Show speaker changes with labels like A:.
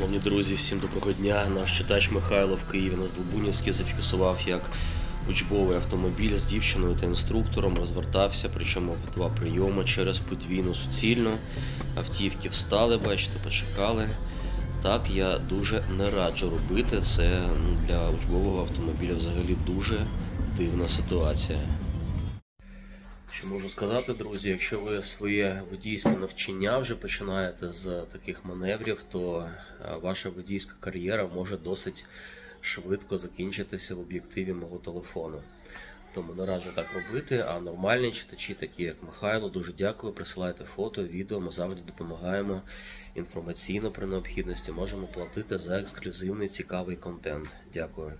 A: Шановні друзі, всім доброго дня. Наш читач Михайло в Києві на Здолбунівській зафіксував, як учбовий автомобіль з дівчиною та інструктором розвертався, причому в два прийоми через подвійну суцільну. Автівки встали, бачите, почекали. Так, я дуже не раджу робити. Це ну, для учбового автомобіля взагалі дуже дивна ситуація. Що можу сказати, друзі, якщо ви своє водійське навчання вже починаєте з таких маневрів, то е, ваша водійська кар'єра може досить швидко закінчитися в об'єктиві мого телефону. Тому не раджу так робити. А нормальні читачі, такі як Михайло, дуже дякую. Присилайте фото, відео. Ми завжди допомагаємо інформаційно при необхідності. Можемо платити за ексклюзивний цікавий контент. Дякую.